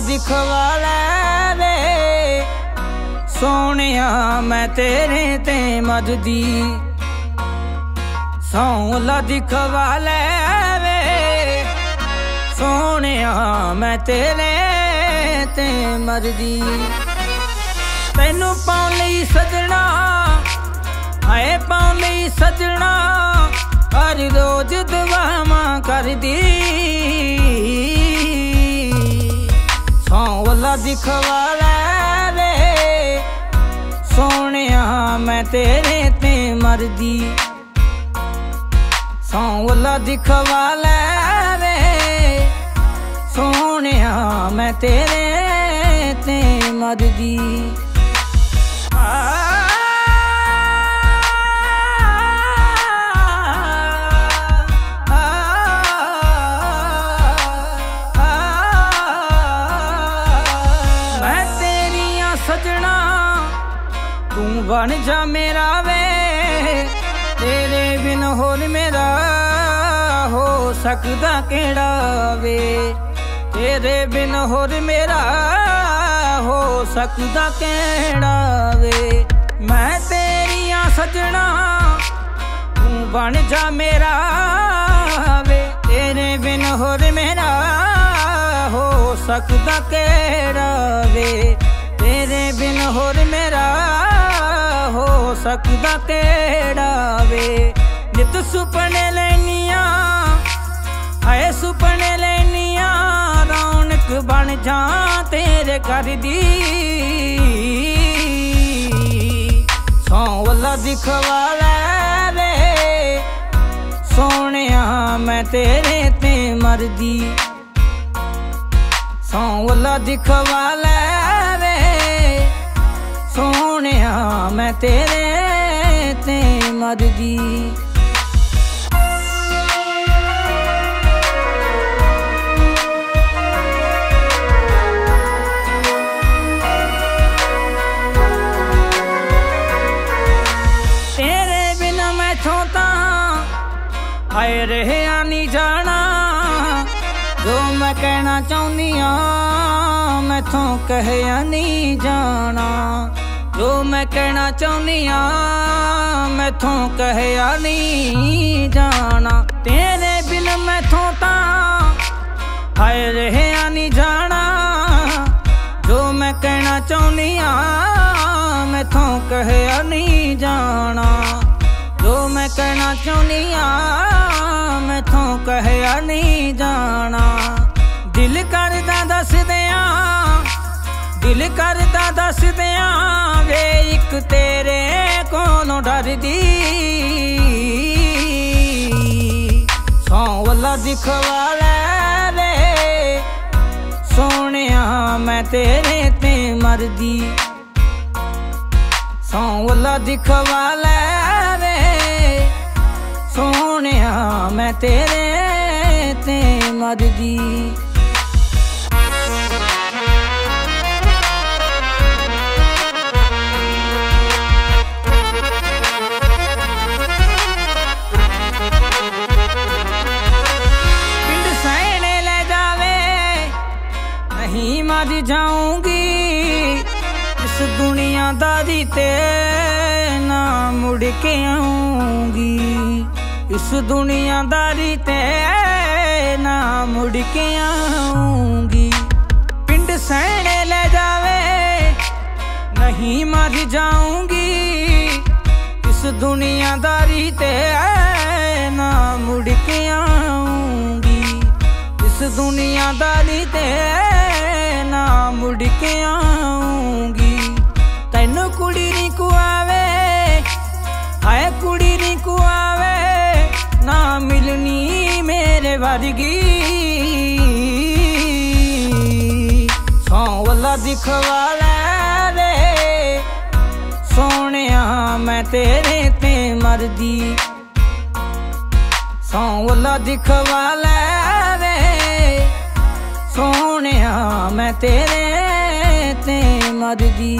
ਦਿਖਵਾ ਲੈ ਵੇ ਸੋਹਣਿਆ, ਮੈਂ ਤੇਰੇ ਤੇ ਮਰਦੀ ਸੌਲਾ ਦਿਖਵਾ ਲੈ ਵੇ ਸੋਹਣਿਆ, ਮੈਂ ਤੇਰੇ ਤੇ ਮਰਦੀ ਤੈਨੂੰ ਪਾਉਣ ਲਈ ਸਜਣਾ, ਹਾਏ ਪਾਉਣ ਲਈ ਸਜਣਾ। ਹਰ ਰੋਜ਼ ਦੁਆਵਾਂ ਕਰਦੀ। ਸੌਲਾ ਦਿਖਵਾ ਲੈ ਵੇ। ਸੋਹਣਿਆ, ਮੈਂ ਤੇਰੇ ਤੇ ਮਰਦੀ। ਸੌਂਲਾ ਦਿਖਵਾ ਲੈ ਵੇ। ਸੋਹਣਿਆ, ਮੈਂ ਤੇਰੇ ਤੇ ਮਰਦੀ। ਮੈਂ ਬਣ ਜਾ ਮੇਰਾ ਵੇ, ਤੇਰੇ ਬਿਨ ਹੋਰ ਮੇਰਾ ਹੋ ਸਕਦਾ ਕਿਹੜਾ ਵੇ? ਤੇਰੇ ਬਿਨ ਹੋਰ ਮੇਰਾ ਹੋ ਸਕਦਾ ਕਿਹੜਾ ਵੇ? ਮੈਂ ਤੇਰੀਆਂ ਸਜਣਾ, ਤੂੰ ਬਣ ਜਾ ਮੇਰਾ ਵੇ। ਤੇਰੇ ਬਿਨ ਹੋਰ ਮੇਰਾ ਹੋ ਸਕਦਾ ਕਿਹੜਾ ਵੇ? ਤੇਰੇ ਬਿਨ ਹੋਰ ਮੇਰਾ ਸਕਦਾ ਤੇੜਾ ਵੇ? ਨਿਤ ਸੁਪਨੇ ਲੈਨੀਆਂ ਆਏ ਸੁਪਨੇ ਲੈਨੀਆਂ, ਰੌਣਕ ਬਣ ਜਾ ਤੇਰੇ ਘਰ ਦੀ। ਸੌਲਾ ਦਿਖਵਾ ਲੈ ਵੇ, ਸੋਹਣਿਆ ਮੈਂ ਤੇਰੇ ਤੇ ਮਰਦੀ। ਸੌਲਾ ਦਿਖਵਾ ਲੈ ਵੇ, ਸੋਹਣਿਆ ਮੈਂ ਤੇਰੇ ਮਰਦੀ ਤੇਰੇ ਬਿਨਾ ਮੈਥੋਂ ਤਾਂ ਹਾਏ ਰਹਿਆ ਨਹੀਂ ਜਾਣਾ। ਜੋ ਮੈਂ ਕਹਿਣਾ ਚਾਹੁੰਦੀ ਆ ਮੈਥੋਂ ਕਹਿਆ ਨਹੀਂ ਜਾਣਾ। ਜੋ ਮੈਂ ਕਹਿਣਾ ਚਾਹੁੰਦੀ ਆ ਮੈਥੋਂ ਕਹਿਆ ਨਹੀਂ ਜਾਣਾ। ਤੇਰੇ ਬਿਨ ਮੈਥੋਂ ਤਾਂ ਹਾਏ ਰਹਿਆ ਨਹੀਂ ਜਾਣਾ। ਜੋ ਮੈਂ ਕਹਿਣਾ ਚਾਹੁੰਦੀ ਆ, ਮੈਥੋਂ ਕਹਿਆ ਨਹੀਂ ਜਾਣਾ। ਜੋ ਮੈਂ ਕਹਿਣਾ ਚਾਹੁੰਦੀ ਆ, ਮੈਥੋਂ ਕਹਿਆ ਨਹੀਂ ਜਾਣਾ। ਦਿਲ ਕਰਦਾ ਦੱਸਦਿਆਂ, ਦਿਲ ਕਰਦਾ ਦੱਸ ਦਿਆਂ ਵੇ ਇੱਕ ਤੇਰੇ ਕੋਲੋਂ ਡਰਦੀ। ਸੌਲਾ ਦਿਖਵਾ ਲੈ ਵੇ, ਸੋਹਣਿਆ ਮੈਂ ਤੇਰੇ ਤੇ ਮਰਦੀ। ਸੌਲਾ ਦਿਖਵਾ ਲੈ ਵੇ, ਸੋਹਣਿਆ ਮੈਂ ਤੇਰੇ ਤੇ ਮਰਦੀ। ਦੁਨੀਆਦਾਰੀ ਤੇ ਨਾ ਮੁੜ ਕੇ ਆਉਂਗੀ। ਇਸ ਦੁਨੀਆਦਾਰੀ ਤੇ ਨਾ ਮੁੜ ਕੇ ਆਉਂਗੀ। ਪਿੰਡ ਸਹਿਣੇ ਲੈ ਜਾਵੇ, ਨਹੀਂ ਮਰ ਜਾਊਂਗੀ ਇਸ ਦੁਨੀਆਦਾਰੀ ਤੇ ਨਾ ਮੁੜ ਕੇ ਆਉਂਗੀ। ਇਸ ਦੁਨੀਆਦਾਰੀ ਤੇ ਨਾ ਮੁੜ ਕੇ ਆਉਂਗੀ। ਮੇਰੇ ਵਰਗੀ ਸੌਲਾ ਦਿਖਵਾ ਲੈ ਵੇ। ਸੋਹਣਿਆ ਮੈਂ ਤੇਰੇ ਤੇ ਮਰਦੀ। ਸੌਲਾ ਦਿਖਵਾ ਲੈ ਵੇ। ਸੋਹਣਿਆ ਮੈਂ ਤੇਰੇ ਤੇ ਮਰਦੀ।